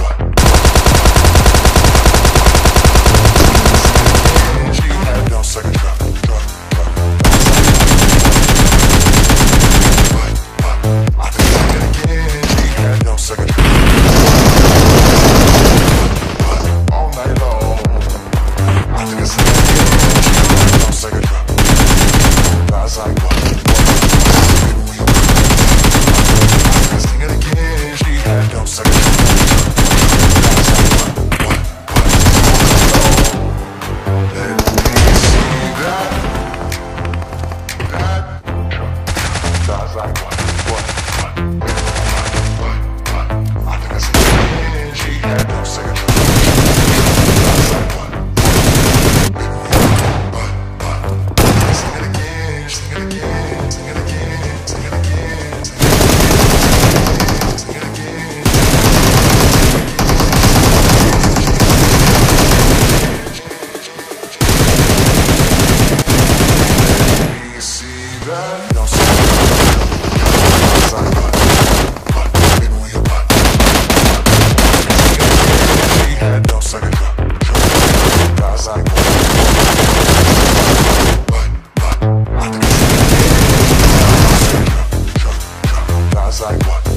what? That. I want.